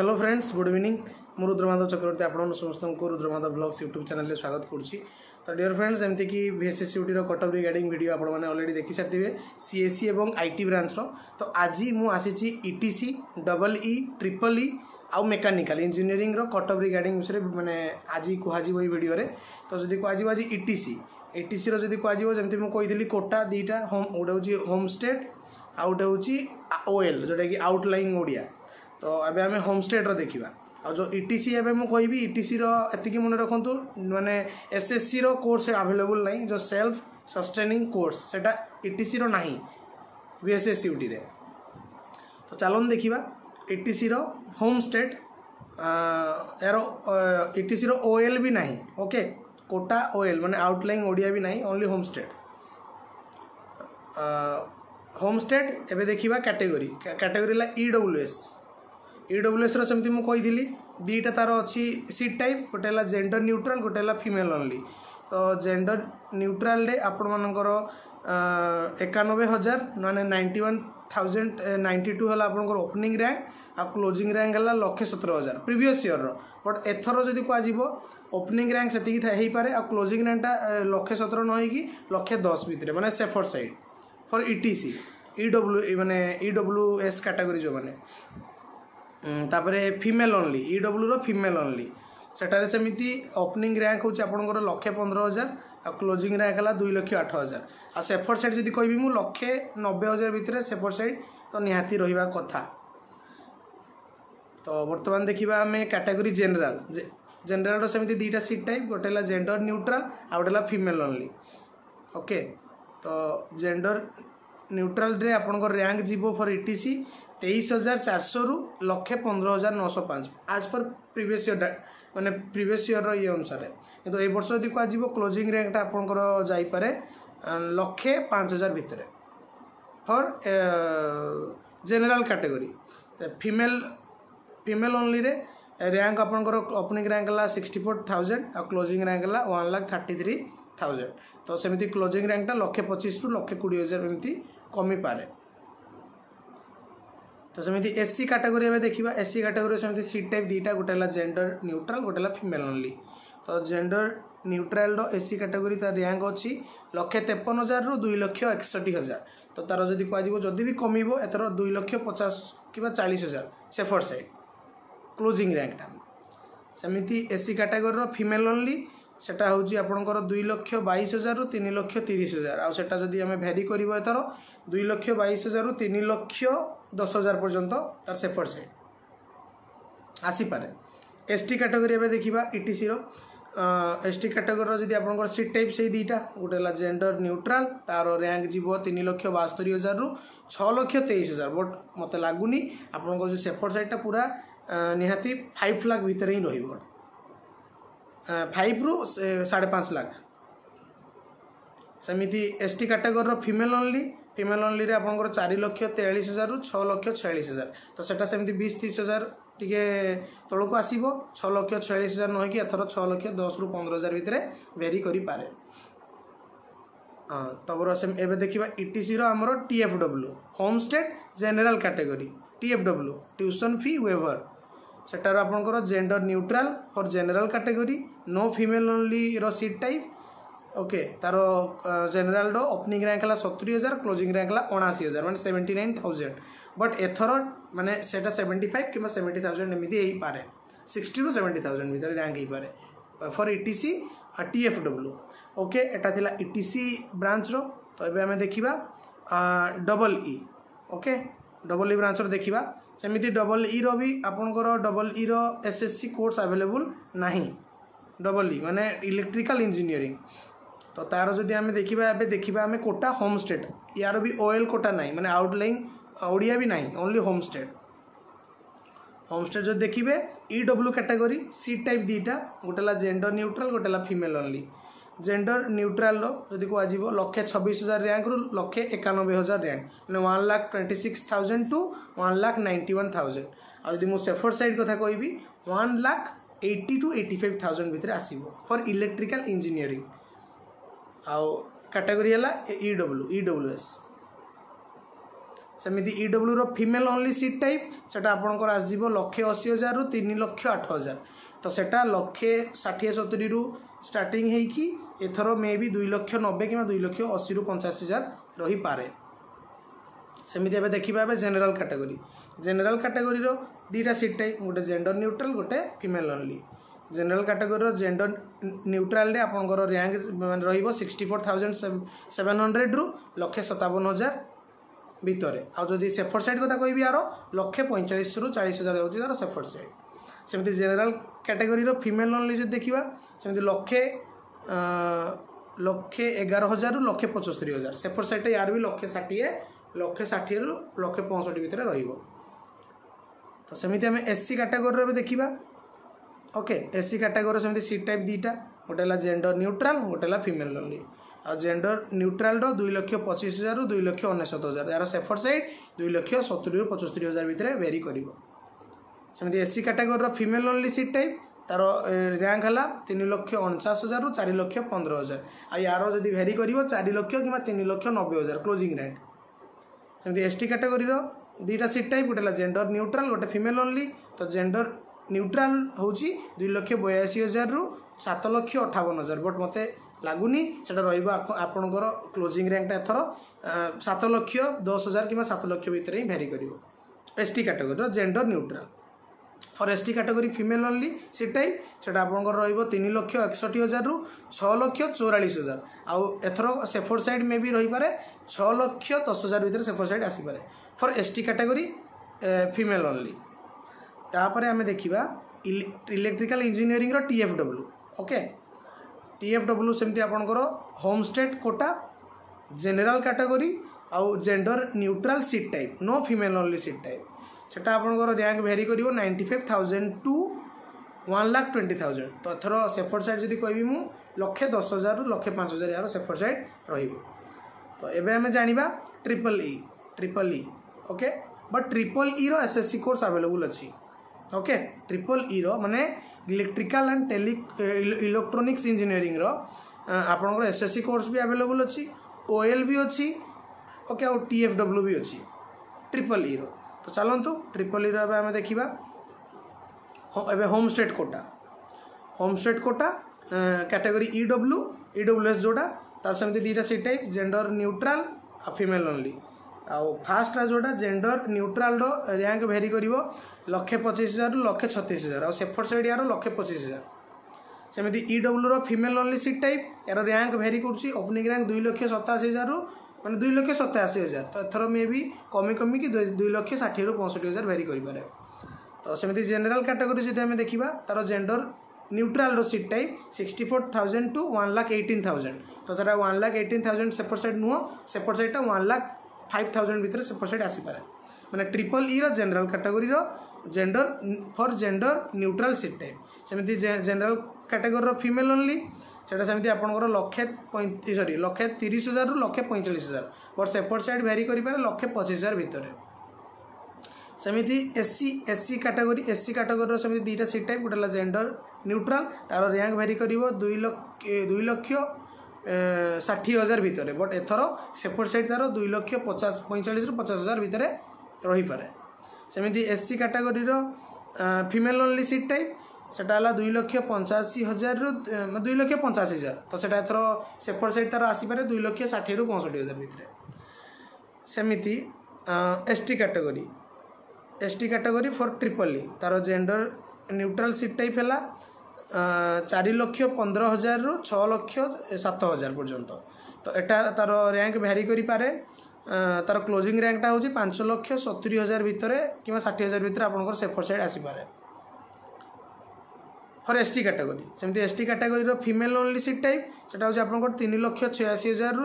hello friends good evening ମୁଁ ରୁଦ୍ରମାଧବ ଚକ୍ରବର୍ତ୍ତୀ ଆପଣଙ୍କୁ ସମସ୍ତଙ୍କୁ ରୁଦ୍ରମାଧବ ବ୍ଲଗ୍ସ ୟୁଟ୍ୟୁବ୍ ଚ୍ୟାନେଲରେ ସ୍ୱାଗତ କରୁଛି ତ ଡିୟର୍ ଫ୍ରେଣ୍ଡସ୍ ଏମିତିକି ଭିଏସ୍ଏସ୍ୟୁଟିର କଟଅଫ୍ ରିଗାର୍ଡ଼ିଂ ଭିଡ଼ିଓ ଆପଣମାନେ ଅଲରେଡ଼ି ଦେଖିସାରିଥିବେ ସିଏସ୍ସି ଏବଂ ଆଇ ଟି ବ୍ରାଞ୍ଚର ତ ଆଜି ମୁଁ ଆସିଛି E T C double E triple E ଆଉ ମେକାନିକାଲ ଇଞ୍ଜିନିୟରିଂର କଟଅଫ୍ ରିଗାର୍ଡ଼ିଂ ବିଷୟରେ ମାନେ ଆଜି କୁହାଯିବ ଏଇ ଭିଡ଼ିଓରେ ତ ଯଦି କୁହାଯିବ ଆଜି ଇ ଟି ସି ଇ ଟି ସିର ଯଦି କୁହାଯିବ ଯେମିତି ମୁଁ କହିଥିଲି କୋଟା ଦୁଇଟା ହୋମ୍ ଗୋଟେ ହେଉଛି ହୋମ୍ ଷ୍ଟେଟ୍ ଆଉ ଗୋଟେ ହେଉଛି ଓ ଏଲ୍ ଯେଉଁଟାକି ଆଉଟଲାଇଂ ଓଡ଼ିଆ ତ ଏବେ ଆମେ ହୋମ୍ ଷ୍ଟେଟ୍ର ଦେଖିବା ଆଉ ଯେଉଁ ଇ ଟି ସି ଏବେ ମୁଁ କହିବି ଇ ଟି ସିର ଏତିକି ମନେ ରଖନ୍ତୁ ମାନେ ଏସ୍ ଏସ୍ ସିର କୋର୍ସ ଆଭେଲେବୁଲ୍ ନାହିଁ ଯେଉଁ ସେଲ୍ଫ ସଷ୍ଟେନିଂ କୋର୍ସ ସେଇଟା ଇ ଟି ସିର ନାହିଁ ବି ଏସ୍ ଏସ୍ ସିୟୁଟିରେ ତ ଚାଲନ୍ତୁ ଦେଖିବା ଇ ଟି ସିର ହୋମ୍ ଷ୍ଟେଟ୍ ଏହାର ଇ ଟି ସିର ଓ ଏଲ୍ ବି ନାହିଁ ଓକେ କୋଟା ଓ ଏଲ୍ ମାନେ ଆଉଟଲାଇନ୍ ଓଡ଼ିଆ ବି ନାହିଁ only home state home state এবে দেখিবা ক্যাটেগরি ক্যাটেগরি হল ইডব্লুএস ଇଡବ୍ଲ୍ୟୁଏସ୍ର ସେମିତି ମୁଁ କହିଥିଲି ଦୁଇଟା ତା'ର ଅଛି ସିଟ୍ ଟାଇପ୍ ଗୋଟେ ହେଲା ଜେଣ୍ଡର ନ୍ୟୁଟ୍ରାଲ୍ ଗୋଟେ ହେଲା ଫିମେଲ୍ ଅନ୍ଲି ତ ଜେଣ୍ଡର ନ୍ୟୁଟ୍ରାଲ୍ରେ ଆପଣମାନଙ୍କର ଏକାନବେ ହଜାର ନହେଲେ ninety one thousand ninety two ହେଲା ଆପଣଙ୍କର ଓପନିଂ ର୍ୟାଙ୍କ ଆଉ କ୍ଲୋଜିଂ ରାଙ୍କ ହେଲା ଲକ୍ଷେ ସତର ହଜାର ପ୍ରିଭିୟସ୍ ଇୟର୍ର ବଟ୍ ଏଥର ଯଦି କୁହାଯିବ ଓପନିଂ ରାଙ୍କ ସେତିକି ହେଇପାରେ ଆଉ କ୍ଲୋଜିଂ ରାଙ୍କଟା ଲକ୍ଷେ ସତର ନ ଲକ୍ଷେ ଦଶ ଭିତରେ ମାନେ safer side for E T C E W ମାନେ ଇ ଡବ୍ଲ୍ୟୁ ଏସ୍ କାଟାଗୋରୀ ଯେଉଁମାନେ ତାପରେ ଫିମେଲ୍ ଓନ୍ଲି ଇ ଡବ୍ଲ୍ୟୁର ଫିମେଲ୍ ଓନ୍ଲି ସେଠାରେ ସେମିତି ଓପନିଂ ର୍ୟାଙ୍କ ହେଉଛି ଆପଣଙ୍କର ଲକ୍ଷେ ପନ୍ଦର ହଜାର ଆଉ କ୍ଲୋଜିଂ ର୍ୟାଙ୍କ ହେଲା ଦୁଇ ଲକ୍ଷ ଆଠ ହଜାର ଆଉ ସେଫର୍ଟ ସାଇଡ଼୍ ଯଦି କହିବି ମୁଁ ଲକ୍ଷେ ନବେ ହଜାର ଭିତରେ ସେଫର୍ଟ ସାଇଡ଼୍ ତ ନିହାତି ରହିବା କଥା ତ ବର୍ତ୍ତମାନ ଦେଖିବା ଆମେ କାଟାଗୋରୀ ଜେନେରାଲ ଜେନେରାଲର ସେମିତି ଦୁଇଟା ସିଟ୍ ଟାଇପ୍ ଗୋଟେ ହେଲା ଜେଣ୍ଡର ନ୍ୟୁଟ୍ରାଲ ଆଉ ଗୋଟେ ହେଲା ଫିମେଲ୍ ଓନ୍ଲି ଓକେ ତ ଜେଣ୍ଡର ନ୍ୟୁଟ୍ରାଲରେ ଆପଣଙ୍କର ର୍ୟାଙ୍କ ଯିବ ଫର୍ ଇଟିସି তেইশ হাজার চারশোরু লক্ষে পনেরো হাজার নশো পাঁচ আজ পর প্রিভিয়স ইয়র মানে প্রিভিয়স ইয়রর ইয়ে অনুসারে কিন্তু এই বর্ষ যদি কুহযিব ক্লোজিং র্যাঙ্কটা আপনার যাইপরে লক্ষে পাঁচ হাজার ভিতরে for general category female female অনলিরে rank আপনার ওপনিং র্যাঙ্ক হল সিক্সটি ফোর থাউজেন্ড আর ক্লোজিং র্যাঙ্ক হল one lakh thirty three thousand তো সেমি ক্লোজিং র্যাঙ্কটা লক্ষে পঁচিশ রু লক্ষে কোড়ি হাজার এমনি কমিপারে ତ ସେମିତି ଏସ୍ ସି କାଟାଗୋରୀ ଏବେ ଦେଖିବା ଏସ୍ ସି କାଟାଗୋରୀରେ ସେମିତି ସିଟ୍ ଟାଇପ୍ ଦୁଇଟା ଗୋଟେ ହେଲା ଜେଣ୍ଡର ନ୍ୟୁଟ୍ରାଲ୍ ଗୋଟେ ହେଲା ଫିମେଲ୍ ଓନ୍ଲି ତ ଜେଣ୍ଡର ନ୍ୟୁଟ୍ରାଲ୍ର ଏସ୍ ସି କାଟାଗୋରୀ ତା'ର ର୍ୟାଙ୍କ ଅଛି ଲକ୍ଷେ ତେପନ ହଜାରରୁ ଦୁଇ ଲକ୍ଷ ଏକଷଠି ହଜାର ତ ତା'ର ଯଦି କୁହାଯିବ ଯଦି ବି କମିବ ଏଥର ଦୁଇ ଲକ୍ଷ ପଚାଶ କିମ୍ବା ଚାଳିଶ ହଜାର ସେଫର୍ ସାଇଡ଼୍ କ୍ଲୋଜିଂ ର୍ୟାଙ୍କଟା ସେମିତି ଏସ୍ ସି କାଟାଗୋରୀର ଫିମେଲ୍ ଓନ୍ଲି সেটা হচ্ছে আপনার দুই লক্ষ বাইশ হাজারু তিন লক্ষ তিরিশ হাজার আটা যদি আমি ভ্যারি করব এথর দুই লক্ষ বাইশ হাজারু তিন লক্ষ দশ হাজার পর্যন্ত তার সেপট সাইড আসিপারে এসটি ক্যাটেগরি এবার দেখা ইটিসি এসটি ক্যাটেগরির যদি আপনার সিট টাইপ সেই দুইটা গোটে হল জেন্ডর নিউট্রাল তার র্যাঙ্ক যাব তিন লক্ষ বাস্তরি হাজার রু ছ লক্ষ তেইশ হাজার বট মতো লাগুনি আপনার যে সেপট সাইডটা পুরা নিহতি ফাইভ লাখ ভিতরে হি রহব ଫାଇଭ୍ରୁ ସାଢ଼େ ପାଞ୍ଚ ଲାଖ ସେମିତି ଏସ୍ ଟି କାଟାଗୋରୀର ଫିମେଲ୍ ଓନ୍ଲି ଫିମେଲ୍ ଓନ୍ଲିରେ ଆପଣଙ୍କର ଚାରି ଲକ୍ଷ ତେୟାଳିଶ ହଜାରରୁ ଛଅ ଲକ୍ଷ ଛୟାଳିଶ ହଜାର ତ ସେଟା ସେମିତି ବିଶ ତିରିଶ ହଜାର ଟିକେ ତଳକୁ ଆସିବ ଛଅ ଲକ୍ଷ ଛୟାଳିଶ ହଜାର ନହେଇକି ଏଥର ଛଅ ଲକ୍ଷ ଦଶରୁ ପନ୍ଦର ହଜାର ଭିତରେ ଭେରି କରିପାରେ ହଁ ତାପରେ ସେ ଏବେ ଦେଖିବା ଇଟିସିର ଆମର T F W home state general category T F W tuition fee waiver ସେଟାର ଆପଣଙ୍କର gender neutral for general category no female ଓନ୍ଲିର seat type okay ତାର ଜେନେରାଲର ଓପନିଂ ରାଙ୍କ ହେଲା ସତୁରି ହଜାର କ୍ଲୋଜିଂ ରାଙ୍କ ହେଲା ଅଣାଅଶୀ ହଜାର ମାନେ ସେଭେଣ୍ଟି ନାଇନ୍ ଥାଉଜେଣ୍ଡ ବଟ୍ ଏଥର ମାନେ ସେଇଟା ସେଭେଣ୍ଟି ଫାଇଭ୍ କିମ୍ବା ସେଭେଣ୍ଟି ଥାଉଜେଣ୍ଡ ଏମିତି ହେଇପାରେ ସିକ୍ସଟିରୁ ସେଭେଣ୍ଟି ଥାଉଜେଣ୍ଡ ଭିତରେ ରାଙ୍କ ହେଇପାରେ for E T C T F W okay ଏଟା ଥିଲା ଇ ଟି ସି ବ୍ରାଞ୍ଚର ତ ଏବେ ଆମେ ଦେଖିବା double E okay double E ବ୍ରାଞ୍ଚର ଦେଖିବା ସେମିତି ଡବଲ୍ ଇର ବି ଆପଣଙ୍କର double year S S C course available ନାହିଁ ଡବଲ୍ ଇ ମାନେ ଇଲେକ୍ଟ୍ରିକାଲ୍ ଇଞ୍ଜିନିୟରିଂ ତ ତା'ର ଯଦି ଆମେ ଦେଖିବା ଏବେ ଦେଖିବା ଆମେ କୋଟା ହୋମ୍ ଷ୍ଟେଟ୍ ୟାର ବି ଓଏଲ୍ କୋଟା ନାହିଁ ମାନେ ଆଉଟଲାଇନ୍ ଓଡ଼ିଆ ବି ନାହିଁ only home state home state যদি দেখবে ইডব্লু ক্যাটাগরি সি টাইপ দুইটা গোটে হল জেন্ডর নিউট্রাল গোটে হল ফিমেল অনলি জেন্ডর নিউট্রাল যদি কুহযোগ লক্ষে ছবিশ হাজার র্যাঙ্কু লক্ষে একানব্বই হাজার র্যাঙ্ক মানে one lakh twenty six thousand two one lakh ninety one thousand আর যদি মু সেফর সাইড কথা কহবি one lakh eighty two eighty five thousand ভিতরে আসব ফর ইলেকট্রিকাল ইঞ্জিনিয়রিং আও ক্যাটাগোরি হল ইডব্লু ইডব্লুএস ସେମିତି ଇ ଡବ୍ଲ୍ୟୁର ଫିମେଲ୍ ଓନ୍ଲି ସିଟ୍ ଟାଇପ୍ ସେଟା ଆପଣଙ୍କର ଆସିଯିବ ଲକ୍ଷେ ଅଶୀ ହଜାରରୁ ତିନି ଲକ୍ଷ ଆଠ ହଜାର ତ ସେଟା ଲକ୍ଷେ ଷାଠିଏ ସତୁରିରୁ ଷ୍ଟାର୍ଟିଂ ହେଇକି ଏଥର ମେ ବି ଦୁଇ ଲକ୍ଷ ନବେ କିମ୍ବା ଦୁଇ ଲକ୍ଷ ଅଶୀରୁ ପଚାଶ ହଜାର ରହିପାରେ ସେମିତି ଏବେ ଦେଖିବା ଏବେ ଜେନେରାଲ କାଟାଗୋରୀ ଜେନେରାଲ କାଟାଗୋରୀର ଦୁଇଟା ସିଟ୍ ଟାଇପ୍ ଗୋଟେ ଜେଣ୍ଡର ନ୍ୟୁଟ୍ରାଲ ଗୋଟେ ଫିମେଲ୍ ଓନ୍ଲି ଜେନେରାଲ କାଟାଗୋରୀର ଜେଣ୍ଡର ନ୍ୟୁଟ୍ରାଲରେ ଆପଣଙ୍କର ର୍ୟାଙ୍କ ରହିବ ସିକ୍ସଟି ଫୋର୍ ଥାଉଜେଣ୍ଡ ସେଭେନ୍ ହଣ୍ଡ୍ରେଡ଼ରୁ ଲକ୍ଷେ ସତାବନ ହଜାର ଭିତରେ ଆଉ ଯଦି ସେଫର୍ଟ ସାଇଡ଼୍ କଥା କହିବି ଆର ଲକ୍ଷେ ପଇଁଚାଳିଶରୁ ଚାଳିଶ ହଜାର ହେଉଛି ତା'ର ସେଫର୍ଟ ସାଇଡ଼୍ ସେମିତି ଜେନେରାଲ କ୍ୟାଟେଗୋରୀର ଫିମେଲ୍ ଓନ୍ଲି ଯଦି ଦେଖିବା ସେମିତି ଲକ୍ଷେ ଲକ୍ଷେ ଏଗାର ହଜାରରୁ ଲକ୍ଷେ ପଞ୍ଚସ୍ତରୀ ହଜାର ସେପଟ ସାଇଡ଼୍ଟା ୟାର ବି ଲକ୍ଷେ ଷାଠିଏ ଲକ୍ଷେ ଷାଠିଏରୁ ଲକ୍ଷେ ପଞ୍ଚଷଠି ଭିତରେ ରହିବ ତ ସେମିତି ଆମେ ଏସ୍ ସି କାଟାଗୋରୀରେ ଏବେ ଦେଖିବା ଓକେ ଏସ୍ ସି କାଟାଗୋରୀର ସେମିତି ସି ଟାଇପ୍ ଦୁଇଟା ଗୋଟେ ହେଲା ଜେଣ୍ଡର ନ୍ୟୁଟ୍ରାଲ୍ ଗୋଟେ ହେଲା ଫିମେଲ୍ ଓନ୍ଲି ଆଉ ଜେଣ୍ଡର ନ୍ୟୁଟ୍ରାଲ୍ର ଦୁଇ ଲକ୍ଷ ପଚିଶ ହଜାରରୁ ଦୁଇ ଲକ୍ଷ ଅନେଶତ ହଜାର ଏହାର ସେଫର୍ ସାଇଡ଼୍ ଦୁଇ ଲକ୍ଷ ସତୁରିରୁ ପଞ୍ଚସ୍ତରୀ ହଜାର ଭିତରେ ଭେରି କରିବ ସେମିତି ଏସ୍ ସି କାଟାଗୋରୀର ଫିମେଲ୍ ଓନ୍ଲି ସିଟ୍ ଟାଇପ୍ ତାର ରାଙ୍କ ହେଲା ତିନି ଲକ୍ଷ ଅଣଚାଶ ହଜାରରୁ ଚାରି ଲକ୍ଷ ପନ୍ଦର ହଜାର ଆଉ ୟାର ଯଦି ଭେରି କରିବ ଚାରି ଲକ୍ଷ କିମ୍ବା ତିନି ଲକ୍ଷ ନବେ ହଜାର କ୍ଲୋଜିଂ ରାଙ୍କ ସେମିତି ଏସ୍ ଟି କାଟେଗୋରୀର ଦୁଇଟା ସିଟ୍ ଟାଇପ୍ ଗୋଟେ ହେଲା ଜେଣ୍ଡର ନ୍ୟୁଟ୍ରାଲ୍ ଗୋଟେ ଫିମେଲ୍ ଓନ୍ଲି ତ ଜେଣ୍ଡର ନ୍ୟୁଟ୍ରାଲ୍ ହେଉଛି ଦୁଇ ଲକ୍ଷ ବୟାଅଶୀ ହଜାରରୁ ସାତ ଲକ୍ଷ ଅଠାବନ ହଜାର ବଟ୍ ମୋତେ ଲାଗୁନି ସେଟା ରହିବ ଆପଣଙ୍କର କ୍ଲୋଜିଂ ର୍ୟାଙ୍କଟା ଏଥର ସାତ ଲକ୍ଷ ଦଶ ହଜାର କିମ୍ବା ସାତ ଲକ୍ଷ ଭିତରେ ହିଁ ଭ୍ୟାରି କରିବ S T କାଟେଗୋରୀର gender neutral for S T category female only seat type সেটা আপনার রহব তিন লক্ষ একষট্টি হাজারু ছ লক্ষ চৌরাশ হাজার আউ এথর সেফোর সাইড মে বি রহিপরে ছ লক্ষ দশ হাজার ভিতরে সেফোর side আসিপরে for S T category female only তাপরে আমি দেখিবা ইলেকট্রিকাল ইঞ্জিনিয়রিংর টিএফডব্লু ওকে টিএফডব্লু সেমতি আপনার home state quota general category আউ gender neutral seat type no female only seat type সেটা আপনার র্যাঙ্ক ভ্যারি করব ninety five thousand to one lakh twenty thousand ତ ଏଥର ସେଫର୍ଟ ସାଇଡ଼୍ ଯଦି କହିବି ମୁଁ ଲକ୍ଷେ ଦଶ ହଜାରରୁ ଲକ୍ଷେ ପାଞ୍ଚ ହଜାର ଏହାର ସେଫର୍ଟ ସାଇଡ଼୍ ରହିବ ତ ଏବେ ଆମେ ଜାଣିବା triple E triple E okay but triple year S S C course available ଅଛି ଓକେ ଟ୍ରିପଲ୍ ଇର ମାନେ ଇଲେକ୍ଟ୍ରିକାଲ୍ ଆଣ୍ଡ ଟେଲି ଇଲେକ୍ଟ୍ରୋନିକ୍ସ ଇଞ୍ଜିନିୟରିଂର ଆପଣଙ୍କର ଏସ୍ ଏସ୍ ସି କୋର୍ସ ବି ଆଭେଲେବୁଲ୍ ଅଛି ଓ ଏଲ୍ ବି ଅଛି ଓକେ ଆଉ ଟି ଏଫ୍ ଡବ୍ଲ୍ୟୁ ବି ଅଛି ଟ୍ରିପଲ୍ ଇର ତ ଚାଲନ୍ତୁ ଟ୍ରିପଲ୍ ଇର ଏବେ ଆମେ ଦେଖିବା ଏବେ home state quota home state quota category E W E W S ଯେଉଁଟା ତାର ସେମିତି ଦୁଇଟା ସିଟ୍ ଟାଇପ୍ ଜେଣ୍ଡର ନ୍ୟୁଟ୍ରାଲ୍ ଆଉ ଫିମେଲ୍ ଓନ୍ଲି ଆଉ ଫାଷ୍ଟଟା ଯେଉଁଟା ଜେଣ୍ଡର ନ୍ୟୁଟ୍ରାଲ୍ର ର୍ୟାଙ୍କ ଭେରି କରିବ ଲକ୍ଷେ ପଚିଶ ହଜାରରୁ ଲକ୍ଷେ ଛତିଶ ହଜାର ଆଉ ସେଫର୍ସ ଏରିଆର ଲକ୍ଷେ ପଚିଶ ହଜାର ସେମିତି ଇ ଡବ୍ଲ୍ୟୁର ଫିମେଲ୍ ଓନ୍ଲି ସିଟ୍ ଟାଇପ୍ ଏହାର ର୍ୟାଙ୍କ ଭେରି କରୁଛି ଓପନିଂ ର୍ୟାଙ୍କ ଦୁଇ ଲକ୍ଷ ସତାଅଶୀ ହଜାରରୁ মানে দুই লক্ষ ସତାଅଶୀ ହଜାର ତ ଏଥର ମେ ବି କମି କମିକି ଦୁଇ ଲକ୍ଷ ଷାଠିଏରୁ ପଞ୍ଚଷଠି ହଜାର ଭେରି କରିପାରେ ତ ସେମିତି ଜେନେରାଲ୍ କାଟାଗୋରୀ ଯଦି ଆମେ ଦେଖିବା ତା'ର gender ନ୍ୟୁଟ୍ରାଲ୍ର seat type sixty four thousand two one lakh eighteen thousand ତ ସେଇଟା ୱାନ୍ ଲାକ୍ ଏଇଟିନ୍ ଥାଉଜେଣ୍ଡ ସେପଟ ସାଇଡ଼୍ ନୁହଁ ସେପଟ ସାଇଡ଼୍ଟା ୱାନ୍ ଲାକ୍ ଫାଇଭ୍ ଥାଉଜେଣ୍ଡ ଭିତରେ ସେପଟ ସାଇଡ଼୍ ଆସିପାରେ ମାନେ ଟ୍ରିପଲ୍ ଇର general କାଟାଗୋରୀର gender for gender neutral seat type ସେମିତି ଜେନେରାଲ୍ କାଟାଗୋରୀର ଫିମେଲ୍ ଓନ୍ଲି সেটা সেমি আপনার লক্ষে সরি লক্ষে তিরিশ হাজার লক্ষে পঁয়তাল্লিশ হাজার বট সেপট সাইড ভ্যারি করে লক্ষে পঁচিশ হাজার ভিতরে সেমিতি S C S C category S C ক্যাটাগোরির সেমিতি দুইটা সিট টাইপ গোটে হল জেন্ডর নিউট্রাল তার র্যাঙ্ক ভ্যারি করব দুই লক্ষ দুই লক্ষ ষাঠিয়ে হাজার ভিতরে বট এথর সেপট সাইড তার দুই লক্ষ পচাশ পঁয়তাল্লিশ রু পচাশ হাজার ভিতরে রহিপারে সেমিতি এসসি ক্যাটাগোরির ফিমেল অনলি সিট টাইপ সেটা হল দুই লক্ষ পঞ্চাশি হজারରୁ দুই লক্ষ পঞ্চাশ ହଜାର ତ ସେଟା ଏଥର ସେପଟ ସାଇଡ଼୍ ତା'ର ଆସିପାରେ ଦୁଇ ଲକ୍ଷ ଷାଠିଏରୁ ପଞ୍ଚଷଠି ହଜାର ଭିତରେ ସେମିତି S T category S T category for triple E ତା'ର ଜେଣ୍ଡର ନ୍ୟୁଟ୍ରାଲ୍ ସିଟ୍ ଟାଇପ୍ ହେଲା ଚାରି ଲକ୍ଷ ପନ୍ଦର ହଜାରରୁ ଛଅ ଲକ୍ଷ ସାତ ହଜାର ପର୍ଯ୍ୟନ୍ତ ତ ଏଟା ତା'ର ର୍ୟାଙ୍କ ଭ୍ୟାରି କରିପାରେ ତା'ର କ୍ଲୋଜିଂ ର୍ୟାଙ୍କଟା ହେଉଛି ପାଞ୍ଚ ଲକ୍ଷ ସତୁରି ହଜାର ଭିତରେ କିମ୍ବା ଷାଠିଏ ହଜାର ଭିତରେ ଆପଣଙ୍କର ସେଫର୍ ସାଇଡ଼୍ ଆସିପାରେ ফর এস টি ক্যাটাগোরি সেମିତି এস টি ক্যাটাগোরির ফিমেল ওনলি সিট টাইপ সেটা হচ্ছে আপনার তিন লক্ষ ছয়াশি হাজারু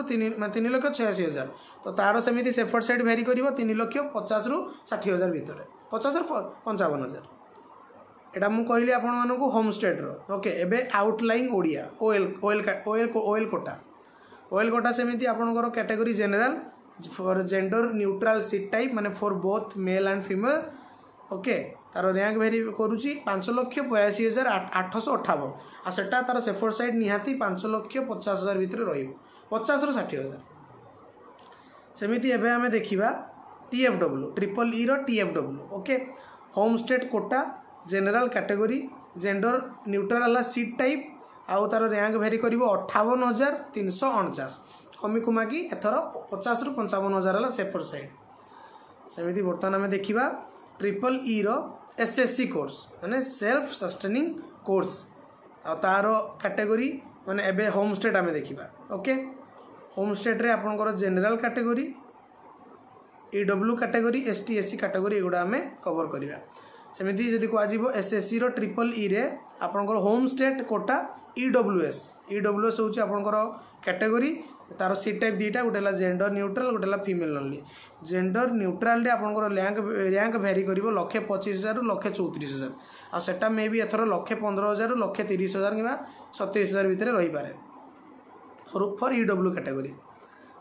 তিন লক্ষ ছয়াশি হাজার তো তার সেমিতি সেফর সাইড ভ্যারি করব তিন লক্ষ পচাশ রু ষাঠি হাজার ভিতরে পচাশ পঞ্চাবন হাজার এটা মু কহিলি আপনার হোম স্টেট্র ওকে এবে outlying Odia OL OL OL OL quota OL quota সেমিতি আপনার category general for gender neutral seat type মানে for both male and female okay তার র্যাঙ্ক ভেরি করুছি পাঁচ লক্ষ বয়াশি হাজার আঠশো অঠাবন আর সেটা তার সেফোর সাইড নিহাতি পাঁচ লক্ষ পচাশ হাজার ভিতরে রহব পচাশରୁ ଷାଠିଏ ହଜାର ସେମିତି ଏବେ ଆମେ ଦେଖିବା T F W triple year T F W okay home state quota general category gender neutral ହେଲା ସିଟ୍ ଟାଇପ୍ ଆଉ ତା'ର ର୍ୟାଙ୍କ ଭେରି କରିବ ଅଠାବନ ହଜାର ତିନିଶହ ଅଣଚାଶ କମିକୁମାକି ଏଥର ପଚାଶରୁ ପଞ୍ଚାବନ ହଜାର ହେଲା ସେଫର୍ ସାଇଡ଼୍ ସେମିତି ବର୍ତ୍ତମାନ ଆମେ ଦେଖିବା ଟ୍ରିପଲ୍ ଇର एसएससी कोर्स माने सेल्फ सस्टेनिंग कोर्स ଆଉ ତାର କାଟେଗୋରୀ ମାନେ ଏବେ ହୋମ୍ ଷ୍ଟେଟ୍ ଆମେ ଦେଖିବା ଓକେ ହୋମ୍ ଷ୍ଟେଟ୍ରେ ଆପଣଙ୍କର general category EW category S T S C category ଏଗୁଡ଼ା ଆମେ କଭର୍ କରିବା ସେମିତି ଯଦି କୁହାଯିବ ଏସ୍ ଏସ୍ ସିର ଟ୍ରିପଲ୍ ଇରେ ଆପଣଙ୍କର home state quota EW S EW S ହେଉଛି ଆପଣଙ୍କର କାଟେଗୋରୀ তার সিট টাইপ দুইটা গোটে হল জেন্ডর নিউট্রাল গোটে হল ফিমেল অনলি জেন্ডর নিউট্রালে আপনার র্যাঙ্ক র্যাঙ্ক ভ্যারি করব লক্ষে পঁচিশ হাজার লক্ষে চৌত্রিশ হাজার আর সেটা মে বি এথর লক্ষে পনেরো হাজার লক্ষে তিরিশ হাজার কিংবা সতেইশ হাজার ভিতরে রইপরে ফর ফর ইডব্লু ক্যাটাগোরি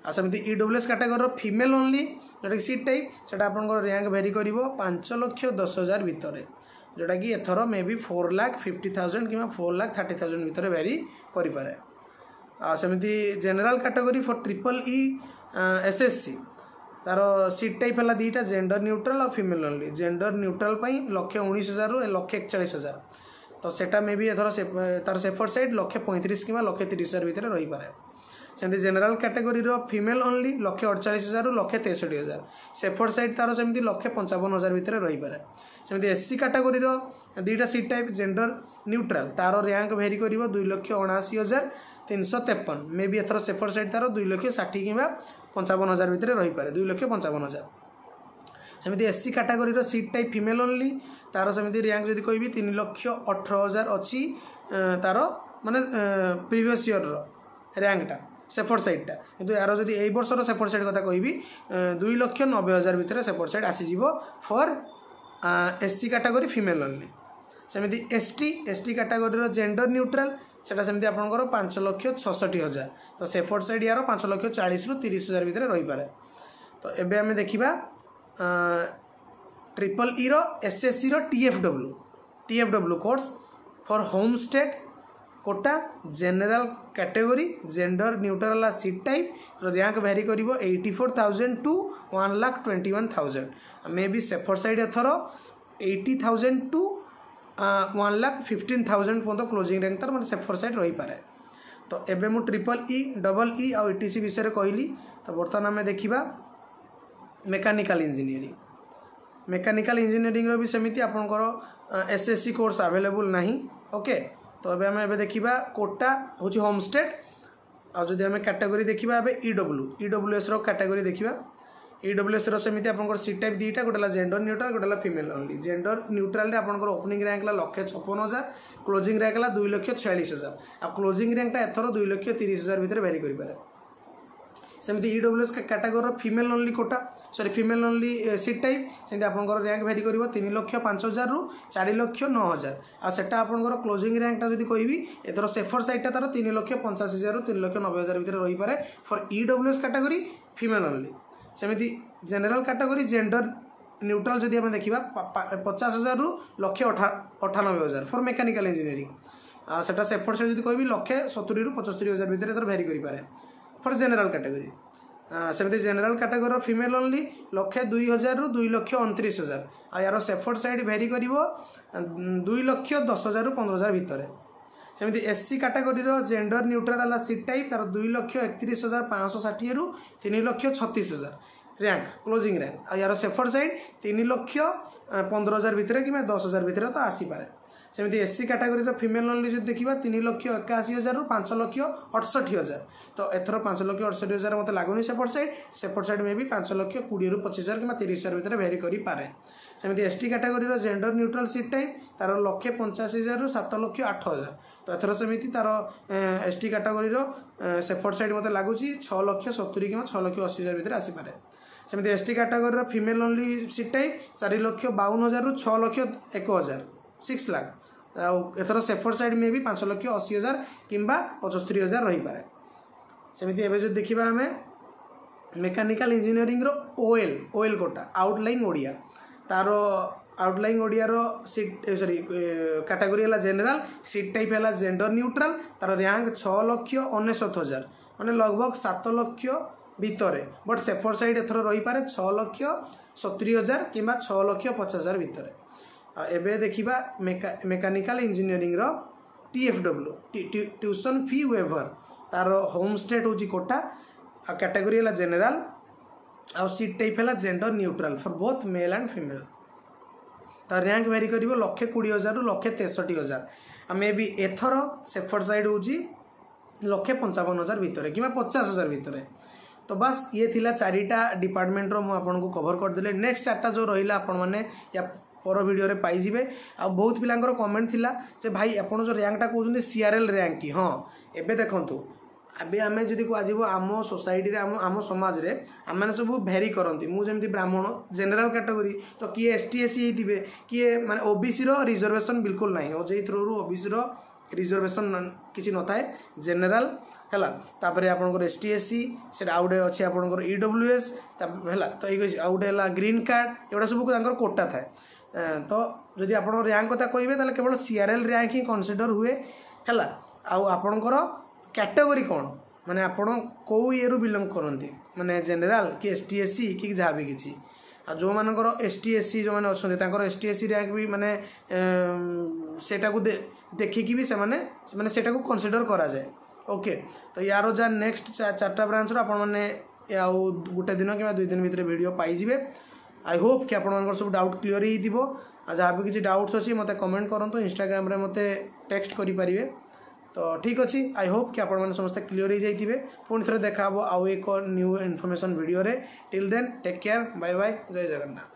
আর সেমি ইডব্লুএস ক্যাটাগোরির ফিমেল অনলি যেটা সিট টাইপ সেটা আপনার র্যাঙ্ক ভ্যারি করব পাঁচ লক্ষ দশ হাজার ভিতরে যেটা কি এথর maybe four lakh fifty thousand কিংবা ফোর লাখ থার্টি থাউজেন্ড ভিতরে ভ্যারি করিপারে ସେମିତି general category for triple E S S C ତାର ସିଟ୍ ଟାଇପ୍ ହେଲା ଦୁଇଟା ଜେଣ୍ଡର ନ୍ୟୁଟ୍ରାଲ୍ ଆଉ ଫିମେଲ୍ ଓନ୍ଲି ଜେଣ୍ଡର ନ୍ୟୁଟ୍ରାଲ୍ ପାଇଁ ଲକ୍ଷେ ଉଣେଇଶ ହଜାରରୁ ଲକ୍ଷେ ଏକଚାଳିଶ ହଜାର ତ ସେଇଟା ମେ ବି ଏଥର ତାର ସେଫର୍ ସାଇଡ଼୍ ଲକ୍ଷେ ପଇଁତିରିଶ କିମ୍ବା ଲକ୍ଷେ ତିରିଶ ହଜାର ଭିତରେ ରହିପାରେ ସେମିତି ଜେନେରାଲ୍ କାଟାଗୋରୀର ଫିମେଲ୍ ଓନ୍ଲି ଲକ୍ଷେ ଅଠଚାଳିଶ ହଜାରରୁ ଲକ୍ଷେ ତେଷଠି ହଜାର ସେଫର୍ ସାଇଡ଼୍ ତାର ସେମିତି ଲକ୍ଷେ ପଞ୍ଚାବନ ହଜାର ଭିତରେ ରହିପାରେ ସେମିତି ଏସ୍ ସି କାଟାଗୋରୀର ଦୁଇଟା ସିଟ୍ ଟାଇପ୍ ଜେଣ୍ଡର ନ୍ୟୁଟ୍ରାଲ୍ ତାର ରାଙ୍କ ଭେରି କରିବ ଦୁଇ ଲକ୍ଷ ଅଣାଅଶୀ ହଜାର তিনশো তেপন মে বি এথর সেফর সাইড তার দুই লক্ষ ষাঠিয়ে কিংবা পঞ্চাবন হাজার ভিতরে রহিপরে দুই লক্ষ পঞ্চাবন হাজার সেমি এসসি ক্যাটাগোরির সিট টাইপ ফিমেল অনলি তার সেমি র্যাঙ্ক যদি কবি তিন লক্ষ অঠর হাজার অছি তার মানে প্রিভিয়স ইয়রর র্যাঙ্কটা সেপট সাইডটা কিন্তু এর যদি এই বর্ষর সেপট সাইড কথা কবি দুই লক্ষ নবে হাজার ভিতরে সেপট side আসিযোগ for SC category female only semi ST ST ক্যাটাগোরির জেন্ডর নিউট্রাল সেটা সেମିତି ଆପଣଙ୍କର ପାଞ୍ଚ ଲକ୍ଷ ଛଷଠି ହଜାର ତ ସେଫର୍ଟ ସାଇଡ଼୍ ଏହାର ପାଞ୍ଚ ଲକ୍ଷ ଚାଳିଶରୁ ତିରିଶ ହଜାର ଭିତରେ ରହିପାରେ ତ ଏବେ ଆମେ ଦେଖିବା ଟ୍ରିପଲ୍ ଇର ଏସ୍ଏସ୍ସିର TFW TFW course for home state quota general category gender neutral seat type rank vary করব eighty four thousand two one lakh twenty one thousand maybe safer side এথর eighty thousand two one lakh fifteen thousand ପର୍ଯ୍ୟନ୍ତ closing rank ତା'ର ମାନେ safer side ରହିପାରେ ତ ଏବେ ମୁଁ triple ଇ double ଇ ଆଉ ଇ T C ବିଷୟରେ କହିଲି ତ ବର୍ତ୍ତମାନ ଆମେ ଦେଖିବା ମେକାନିକାଲ୍ ଇଞ୍ଜିନିୟରିଂ ମେକାନିକାଲ୍ ଇଞ୍ଜିନିୟରିଂର ବି ସେମିତି ଆପଣଙ୍କର S S C course available ନାହିଁ ଓକେ ତ ଏବେ ଆମେ ଏବେ ଦେଖିବା କୋଟା ହେଉଛି ହୋମ୍ ଷ୍ଟେଟ୍ ଆଉ ଯଦି ଆମେ କାଟାଗୋରୀ ଦେଖିବା ଏବେ ଇ ଡବ୍ଲ୍ୟୁ ଇ ଡବ୍ଲ୍ୟୁ ଏସ୍ର କାଟାଗୋରୀ ଦେଖିବା ଇଡବ୍ଲ୍ୟୁଏସ୍ର ସେମିତି ଆପଣଙ୍କର ସି ଟାଇପ୍ ଦୁଇଟା ଗୋଟେ ହେଲା ଜେଣ୍ଡର ନ୍ୟୁଟ୍ରାଲ୍ ଗୋଟେ ହେଲା ଫିମେଲ୍ ଅନ୍ଲି ଜେଣ୍ଡର ନ୍ୟୁଟ୍ରାଲ୍ରେ ଆପଣଙ୍କର ଓପନିଂ ର୍ୟାଙ୍କ ହେଲା ଲକ୍ଷେ ଛପନ ହଜାର କ୍ଲୋଜିଂ ର୍ୟାଙ୍କ ହେଲା ଦୁଇ ଲକ୍ଷ ଛୟାଳିଶ ହଜାର ଆଉ କ୍ଲୋଜିଂ ର୍ୟାଙ୍କଟା ଏଥର ଦୁଇ ଲକ୍ଷ ତିରିଶ ହଜାର ଭିତରେ ଭ୍ୟାରି କରିପାରେ ସେମିତି EWS କାଟାଗୋରୀର female only quota sorry female only seat type ସେମିତି ଆପଣଙ୍କର ର୍ୟାଙ୍କ ଭେରି କରିବ ତିନି ଲକ୍ଷ ପାଞ୍ଚ ହଜାରରୁ ଚାରି ଲକ୍ଷ ନଅ ହଜାର ଆଉ ସେଟା ଆପଣଙ୍କର କ୍ଲୋଜିଂ ର୍ୟାଙ୍କଟା ଯଦି କହିବି ଏଥର ସେଫର୍ ସାଇଡ଼୍ଟା ତା'ର ତିନି ଲକ୍ଷ ପଞ୍ଚାଅଶୀ ହଜାରରୁ ତିନି ଲକ୍ଷ ନବେ ହଜାର ଭିତରେ ରହିପାରେ for EWS category female only ସେମିତି ଜେନେରାଲ କାଟାଗୋରୀ ଜେଣ୍ଡର ନ୍ୟୁଟ୍ରାଲ ଯଦି ଆମେ ଦେଖିବା ପଚାଶ ହଜାରରୁ ଲକ୍ଷେ ଅଠା ଅଠାନବେ ହଜାର ଫର୍ ମେକାନିକାଲ ଇଞ୍ଜିନିୟରିଂ ସେଟା ସେପଟ ସାଇଡ଼ ଯଦି କହିବି ଲକ୍ଷେ ସତୁରିରୁ ପଞ୍ଚସ୍ତରୀ ହଜାର ଭିତରେ ତାର ଭେରି କରିପାରେ ଫର୍ ଜେନେରାଲ କାଟାଗୋରୀ ସେମିତି ଜେନେରାଲ କାଟାଗୋରୀର ଫିମେଲ୍ ଓନ୍ଲି ଲକ୍ଷେ ଦୁଇ ହଜାରରୁ ଦୁଇ ଲକ୍ଷ ଅଣତିରିଶ ହଜାର ଆଉ ୟାର ସେଫର୍ଟ ସାଇଡ଼ ଭ୍ୟାରି କରିବ ଦୁଇ ଲକ୍ଷ ଦଶ ହଜାରରୁ ପନ୍ଦର ହଜାର ଭିତରେ ସେମିତି ଏସ୍ସି କାଟାଗୋରୀର ଜେଣ୍ଡର ନ୍ୟୁଟ୍ରାଲ୍ ହେଲା ସିଟ୍ ଟାଇପ୍ ତା'ର ଦୁଇ ଲକ୍ଷ ଏକତିରିଶ ହଜାର ପାଞ୍ଚଶହ ଷାଠିଏରୁ ତିନି ଲକ୍ଷ ଛତିଶ ହଜାର ର୍ୟାଙ୍କ କ୍ଲୋଜିଂ ର୍ୟାଙ୍କ ଆଉ ୟାର ସେଫର୍ଟ ସାଇଡ଼୍ ତିନି ଲକ୍ଷ ପନ୍ଦର ହଜାର ଭିତରେ କିମ୍ବା ଦଶ ହଜାର ଭିତରେ ତ ଆସିପାରେ ସେମିତି ଏସ୍ସି କାଟାଗୋରୀର ଫିମେଲ୍ ଓନ୍ଲି ଯଦି ଦେଖିବା ତିନି ଲକ୍ଷ ଏକାଅଶୀ ହଜାରରୁ ପାଞ୍ଚ ଲକ୍ଷ ଅଠଷଠି ହଜାର ତ ଏଥର ପାଞ୍ଚ ଲକ୍ଷ ଅଠଷଠି ହଜାର ମୋତେ ଲାଗୁନି ସେପଟ ସାଇଡ଼୍ ସେପଟ ସାଇଡ଼୍ ମେ ବି ପାଞ୍ଚ ଲକ୍ଷ କୋଡ଼ିଏରୁ ପଚିଶ ହଜାର କିମ୍ବା ତିରିଶ ହଜାର ଭିତରେ ଭେରି କରିପାରେ ସେମିତି ଏସ୍ ଟି କାଟାଗୋରୀର ଜେଣ୍ଡର ନ୍ୟୁଟ୍ରାଲ୍ ସିଟ୍ ଟାଇମ୍ ତା'ର ଲକ୍ଷେ ପଞ୍ଚାଅଶୀ ହଜାରରୁ ସାତ ଲକ୍ଷ ଆଠ ହଜାର ତ ଏଥର ସେମିତି ତା'ର ଏସ୍ ଟି କାଟାଗୋରୀର ସେଫର୍ଟ ସାଇଡ଼୍ ମୋତେ ଲାଗୁଛି ଛଅ ଲକ୍ଷ ସତୁରି କିମ୍ବା ଛଅ ଲକ୍ଷ ଅଶୀ ହଜାର ଭିତରେ ଆସିପାରେ ସେମିତି ଏସ୍ ଟି କାଟାଗୋରୀର ଫିମେଲ୍ ଓନ୍ଲି ସିଟ୍ ଟାଇପ୍ ଚାରି ଲକ୍ଷ ବାଉନ ହଜାରରୁ ଛଅ ଲକ୍ଷ ଏକ ହଜାର ସିକ୍ସ ଲାଖ ଆଉ ଏଥର ସେଫର୍ଟ ସାଇଡ଼୍ ମେ ବି ପାଞ୍ଚ ଲକ୍ଷ ଅଶୀ ହଜାର କିମ୍ବା ପଞ୍ଚସ୍ତରୀ ହଜାର ରହିପାରେ ସେମିତି ଏବେ ଯଦି ଦେଖିବା ଆମେ mechanical ଇଞ୍ଜିନିୟରିଂର OL OL quota outline Odia ତା'ର আউটলাইং ওড়িয়ার সিট সরি ক্যাটাগোরি হল জেনারেল সিট টাইপ হল জেন্ডর নিউট্রাল তার র্যাঙ্ক ছ লক্ষ অনেশত হাজার মানে লগভগ সাত লক্ষ ভিতরে বট সেফর সাইড এথর রহিপারে ছ লক্ষ সতুরি হাজার কিংবা ছ লক্ষ পচাশ হাজার ভিতরে এবে দেখিবা মেকানিকাল ইঞ্জিনিয়রিংর টিএফডব্লু টিউশন ফি ওয়েভর তার হোম স্টেট হচ্ছে কোটা ক্যাটাগোরি হল জেনেরাল ଆଉ ସିଟ୍ ଟାଇପ୍ ହେଲା gender neutral for both male and female তার র্যাঙ্ক ভ্যারি করব লক্ষে কোড়ি হাজার লক্ষে তেষট্টি হাজার মে বি এথর সেফর সাইড হচ্ছে লক্ষে পঞ্চাবন হাজার ভিতরে কিংবা পচাশ হাজার ভিতরে তো বাস ইয়ে লা চারিটা ডিপার্টমেন্টর মু আপনার কভর করেদেলি নেক্সট চারটা যে রহলা আপন মানে পর ভিডিওরে পাইযে আহত পিলাঙ্কর কমেন্ট লা যে ভাই আপনার যে র্যাঙ্কটা কৌন সিআরএল র্যাঙ্ক কি হ্যাঁ এবে দেখুন ଏବେ ଆମେ ଯଦି କୁହାଯିବ ଆମ ସୋସାଇଟିରେ ଆମ ଆମ ସମାଜରେ ଆମେମାନେ ସବୁ ଭେରି କରନ୍ତି ମୁଁ ଯେମିତି ବ୍ରାହ୍ମଣ ଜେନେରାଲ୍ କାଟେଗୋରୀ ତ କିଏ ଏସ୍ ଟି ଏସ୍ ସି ହେଇଥିବେ କିଏ ମାନେ ଓବିସିର ରିଜର୍ଭେସନ୍ ବିଲକୁଲ ନାହିଁ ଓଜେଇ ଥ୍ରୋରୁ ଓବିସିର ରିଜର୍ଭେସନ୍ କିଛି ନଥାଏ ଜେନେରାଲ୍ ହେଲା ତାପରେ ଆପଣଙ୍କର ଏସ୍ ଟି ଏସ୍ ସି ସେଇଟା ଆଉ ଗୋଟେ ଅଛି ଆପଣଙ୍କର ଇ ଡବ୍ଲ୍ୟୁ ଏସ୍ ହେଲା ତ ଏଇ ଆଉ ଗୋଟେ ହେଲା ଗ୍ରୀନ୍ କାର୍ଡ଼ ଏଗୁଡ଼ା ସବୁ ତାଙ୍କର କୋଟା ଥାଏ ତ ଯଦି ଆପଣ ର୍ୟାଙ୍କ କଥା କହିବେ ତାହେଲେ କେବଳ ସିଆର୍ଏଲ୍ ଆର୍ ହିଁ କନସିଡ଼ର ହୁଏ ହେଲା ଆଉ ଆପଣଙ୍କର ক্যাটাগোরি କ'ଣ ମାନେ ଆପଣ କେଉଁ ଇଏରୁ ବିଲଙ୍ଗ କରନ୍ତି ମାନେ ଜେନେରାଲ କି ଏସ୍ ଟି ଏସ୍ ସି କି ଯାହା ବି କିଛି ଆଉ ଯେଉଁମାନଙ୍କର ଏସ୍ ଟି ଏସ୍ ସି ଯେଉଁମାନେ ଅଛନ୍ତି ତାଙ୍କର S T S C rank ବି ମାନେ ସେଟାକୁ ଦେଖିକି ବି ସେମାନେ ମାନେ ସେଟାକୁ କନସିଡ଼ର କରାଯାଏ ଓକେ ତ ୟାର ଯାହା ନେକ୍ସଟ ଚାରିଟା ବ୍ରାଞ୍ଚର ଆପଣମାନେ ଆଉ ଗୋଟେ ଦିନ କିମ୍ବା ଦୁଇ ଦିନ ଭିତରେ ଭିଡ଼ିଓ ପାଇଯିବେ ଆଇ ହୋପ୍ କି ଆପଣମାନଙ୍କର ସବୁ ଡାଉଟ୍ କ୍ଲିଅର ହେଇଥିବ ଆଉ ଯାହା ବି କିଛି ଡାଉଟ୍ସ ଅଛି ମୋତେ କମେଣ୍ଟ କରନ୍ତୁ ଇନଷ୍ଟାଗ୍ରାମରେ ମୋତେ ଟେକ୍ସଟ କରିପାରିବେ ତ ଠିକ୍ ଅଛି ଆଇ ହୋପ୍ କି ଆପଣମାନେ ସମସ୍ତେ କ୍ଲିଅର୍ ହେଇଯାଇଥିବେ ପୁଣି ଥରେ ଦେଖା ହେବ ଆଉ ଏକ ନ୍ୟୁ ଇନଫର୍ମେସନ୍ ଭିଡ଼ିଓରେ till then take care bye bye ଜୟ ଜଗନ୍ନାଥ